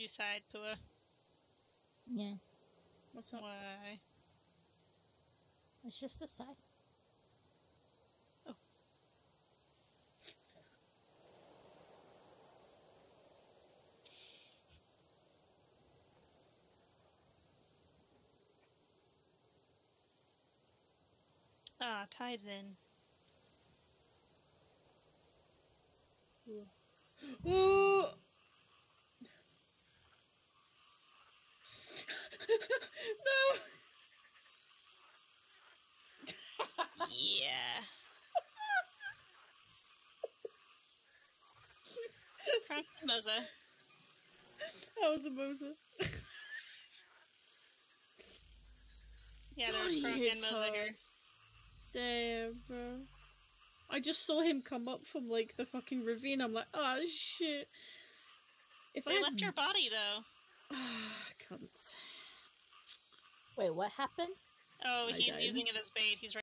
You sighed, Pua. Yeah, What's up? Why? it's just a side. Ah, tide's in. Ooh! No! Yeah. Moza. That was a Mosa. Yeah, there's Kronk and hard. here. Damn, bro. I just saw him come up from like the fucking ravine. I'm like, oh shit. If They I left your body though. Ah, cunts. Wait, what happened? Oh, I he's died. using it as bait. He's